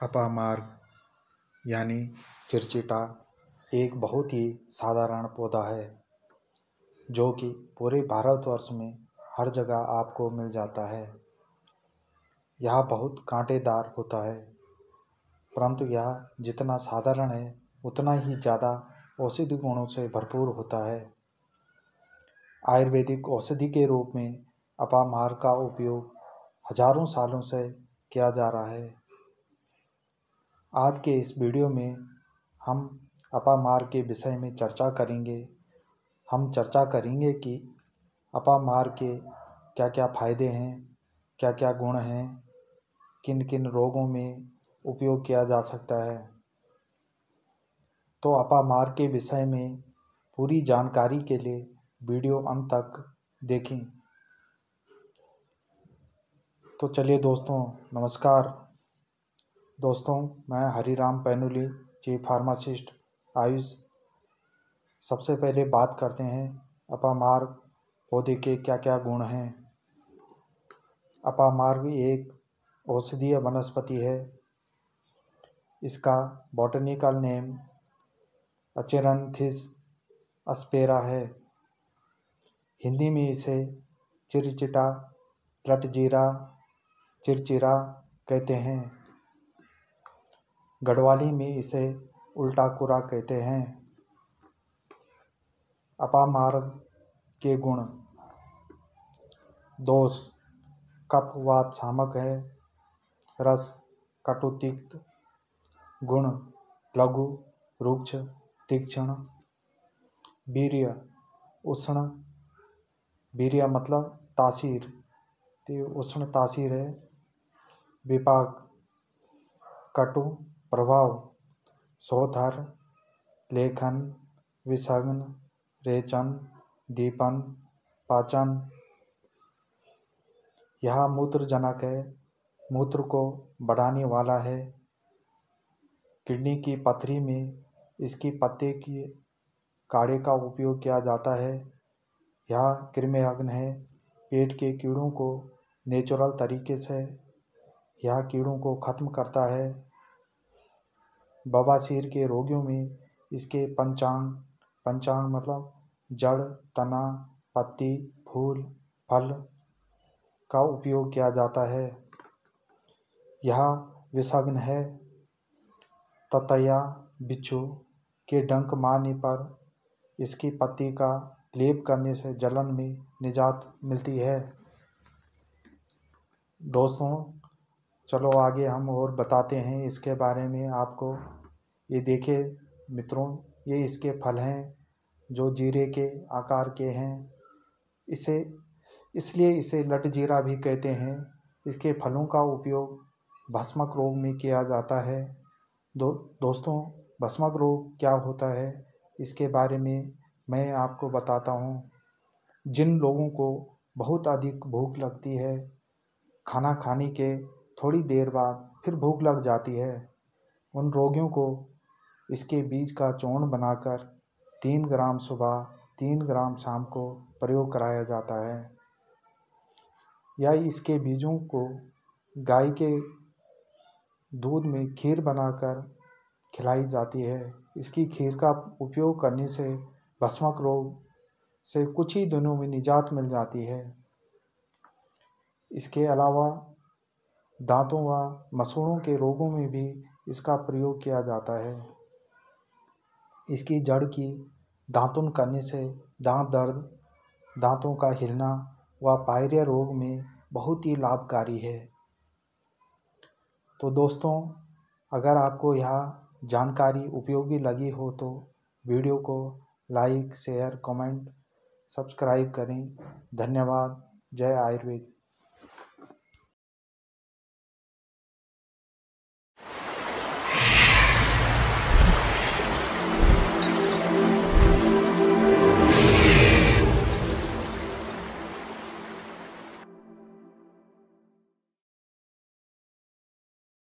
अपामार्ग, यानी चिरचिटा, एक बहुत ही साधारण पौधा है, जो कि पूरे भारतवर्ष में हर जगह आपको मिल जाता है। यह बहुत कांटेदार होता है, परंतु यह जितना साधारण है, उतना ही ज़्यादा औषधि गुणों से भरपूर होता है। आयुर्वेदिक औषधि के रूप में अपामार का उपयोग हज़ारों सालों से किया जा रहा है। आज के इस वीडियो में हम अपामार के विषय में चर्चा करेंगे। हम चर्चा करेंगे कि अपामार के क्या क्या फ़ायदे हैं क्या क्या गुण हैं किन किन रोगों में उपयोग किया जा सकता है। तो अपामार के विषय में पूरी जानकारी के लिए वीडियो अंत तक देखें। तो चलिए दोस्तों, नमस्कार। दोस्तों, मैं हरीराम पैनुली चीफ फार्मासिस्ट आयुष। सबसे पहले बात करते हैं अपामार्ग, पौधे के क्या क्या गुण हैं? अपामार्ग एक औषधीय वनस्पति है। इसका बॉटनिकल नेम अचेरंथिस अस्पेरा है। हिंदी में इसे चिरचिटा, लटजीरा, चिरचिरा कहते हैं। गढ़वाली में इसे उल्टा कुरा कहते हैं। अपामार्ग के गुण। दोष कपवात शामक है। रस, कटुतिक्त गुण, लघु, रुक्ष, तीक्ष्ण। वीर्य, उष्ण। वीर्य मतलब तासीर। तो उष्ण तासीर है। विपाक, कटु प्रभाव सोधर लेखन विसघन रेचन, दीपन, पाचन। यह मूत्रजनक है। मूत्र को बढ़ाने वाला है। किडनी की पथरी में इसकी पत्ते की काढ़े का उपयोग किया जाता है। यह कृमिहग्न है। पेट के कीड़ों को नेचुरल तरीके से यह कीड़ों को ख़त्म करता है। बवासीर के रोगियों में इसके पंचांग पंचांग मतलब जड़, तना, पत्ती, फूल, फल का उपयोग किया जाता है। यह विषग्न है। ततया बिच्छू के डंक मारने पर इसकी पत्ती का लेप करने से जलन में निजात मिलती है। दोस्तों चलो आगे हम और बताते हैं इसके बारे में आपको। ये देखिए मित्रों, ये इसके फल हैं जो जीरे के आकार के हैं। इसे, इसलिए इसे लट जीरा भी कहते हैं। इसके फलों का उपयोग भस्मक रोग में किया जाता है। दो, दोस्तों, भस्मक रोग क्या होता है, इसके बारे में मैं आपको बताता हूँ। जिन लोगों को बहुत अधिक भूख लगती है, खाना खाने के थोड़ी देर बाद फिर भूख लग जाती है। उन रोगियों को इसके बीज का चूर्ण बनाकर तीन ग्राम सुबह, तीन ग्राम शाम को प्रयोग कराया जाता है। या इसके बीजों को गाय के दूध में खीर बनाकर खिलाई जाती है। इसकी खीर का उपयोग करने से भस्मक रोग से कुछ ही दिनों में निजात मिल जाती है। इसके अलावा दांतों व मसूड़ों के रोगों में भी इसका प्रयोग किया जाता है। इसकी जड़ की दातुन करने से दांत दर्द, दांतों का हिलना व पायरिया रोग में बहुत ही लाभकारी है। तो दोस्तों, अगर आपको यह जानकारी उपयोगी लगी हो तो वीडियो को लाइक, शेयर, कमेंट, सब्सक्राइब करें। धन्यवाद। जय आयुर्वेद।